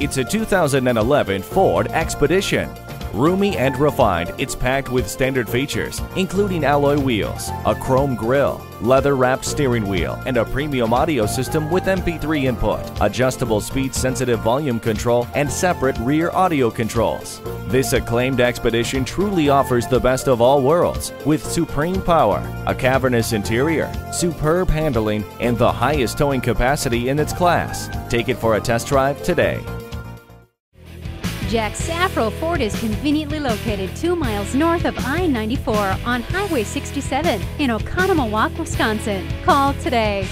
It's a 2011 Ford Expedition. Roomy and refined, it's packed with standard features, including alloy wheels, a chrome grille, leather-wrapped steering wheel, and a premium audio system with MP3 input, adjustable speed-sensitive volume control, and separate rear audio controls. This acclaimed Expedition truly offers the best of all worlds, with supreme power, a cavernous interior, superb handling, and the highest towing capacity in its class. Take it for a test drive today. Jack Safro Ford is conveniently located two miles north of I 94 on Highway 67 in Oconomowoc, Wisconsin. Call today